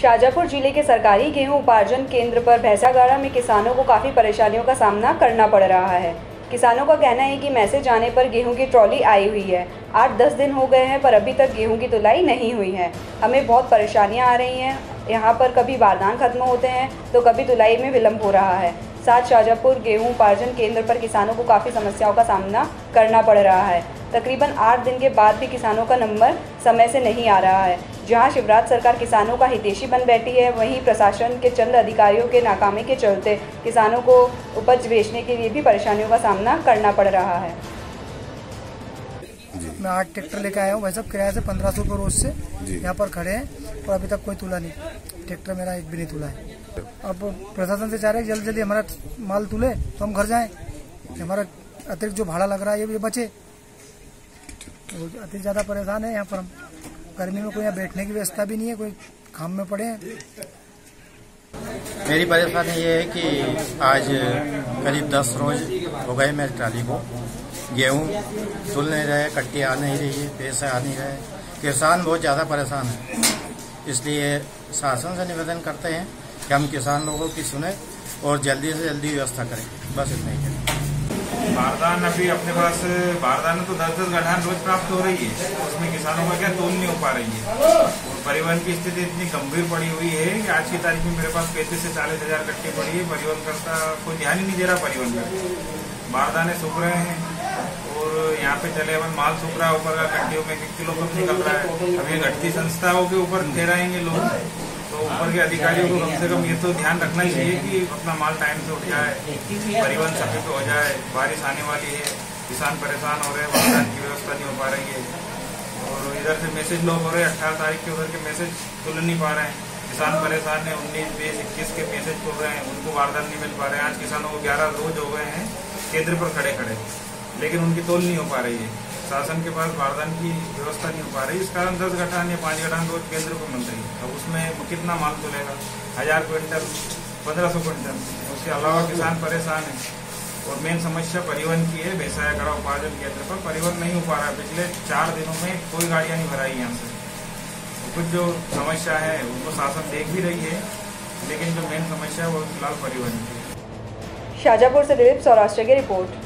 शाजापुर ज़िले के सरकारी गेहूँ उपार्जन केंद्र पर भैंसागाड़ा में किसानों को काफ़ी परेशानियों का सामना करना पड़ रहा है। किसानों का कहना है कि मैसेज आने पर गेहूँ की ट्रॉली आई हुई है। आठ दस दिन हो गए हैं, पर अभी तक गेहूँ की तुलाई नहीं हुई है। हमें बहुत परेशानियाँ आ रही हैं। यहाँ पर कभी बारदान खत्म होते हैं तो कभी तुलाई में विलम्ब हो रहा है। साथ शाजापुर गेहूँ उपार्जन केंद्र पर किसानों को काफ़ी समस्याओं का सामना करना पड़ रहा है। तकरीबन आठ दिन के बाद भी किसानों का नंबर समय से नहीं आ रहा है। जहाँ शिवराज सरकार किसानों का हितेशी बन बैठी है वहीं प्रशासन के चंद अधिकारियों के नाकामी के चलते किसानों को उपज बेचने के लिए भी परेशानियों का सामना करना पड़ रहा है। मैं आठ ट्रैक्टर लेकर आया हूँ भाई साहब किराए से पंद्रह सौ रोज से यहाँ पर खड़े हैं और अभी तक कोई तुला नहीं। ट्रैक्टर मेरा एक भी नहीं तुला है। अब प्रशासन से चाह रहे हैं जल्दी जल्दी हमारा माल तुले तो हम घर जाएँ। हमारा अतिरिक्त जो भाड़ा लग रहा है ये बचे। तो अति ज़्यादा परेशान है यहाँ पर हम। गर्मी में कोई यहाँ बैठने की व्यवस्था भी नहीं है, कोई काम में पड़े हैं? मेरी परेशानी ये है कि आज करीब दस रोज हो गए मेरी ट्राली को गेहूँ तुल नहीं रहे, कट्टी आ नहीं रही है पैसे आ नहीं रहे। किसान बहुत ज़्यादा परेशान है। इसलिए शासन से निवेदन करते हैं कि हम किसान लोगों की सुने और जल्दी से जल्दी व्यवस्था करें। बस इतना ही। बारदान अभी अपने पास बारदान तो दस दस गठान रोज प्राप्त हो रही है। उसमें किसानों का क्या तोल नहीं हो पा रही है। और परिवहन की स्थिति इतनी गंभीर पड़ी हुई है कि आज की तारीख में मेरे पास पैंतीस से चालीस हज़ार कट्टे पड़ी है। परिवहन करता कोई ध्यान ही नहीं दे रहा परिवहन का। बारदाने सूख रहे हैं और यहाँ पे चले अपन माल सूख रहा है ऊपर का कट्टियों में किलो कब निकल रहा है। अब ये घटती संस्थाओं के ऊपर ठहराएँगे लोग। तो ऊपर के अधिकारियों को कम से कम ये तो ध्यान रखना ही चाहिए कि अपना माल टाइम से उठ जाए, परिवहन समय पे हो जाए, बारिश आने वाली है, किसान परेशान हो रहे हैं मतदान की व्यवस्था नहीं हो पा रही है। और इधर से मैसेज लोग हो रहे हैं, अठारह तारीख के उधर के मैसेज तुल नहीं पा रहे हैं। किसान परेशान है, उन्नीस, बीस, इक्कीस के मैसेज खुल रहे हैं, उनको वारदान नहीं मिल पा रहे हैं। आज किसानों को ग्यारह रोज हो गए हैं, केंद्र पर खड़े खड़े, लेकिन उनकी तोल नहीं हो पा रही है। शासन के पास बारदान की व्यवस्था नहीं हो पा रही। इस कारण दस गठान या पाँच गठान रोज केंद्र को मिल रही है। अब उसमें कितना माल तुलेगा हज़ार क्विंटल, पंद्रह सौ क्विंटल। उसके अलावा किसान परेशान है। और मेन समस्या परिवहन की है। भैंसाया गड़ा उपार्जन केंद्र पर परिवहन नहीं हो पा रहा। पिछले चार दिनों में कोई गाड़ियाँ नहीं भराई यहाँ से। तो कुछ जो समस्या है, उनको शासन देख भी रही है। लेकिन जो मेन समस्या है, वो फ़िलहाल परिवहन की। शाजापुर से दिलीप, सौराष्ट्र की रिपोर्ट।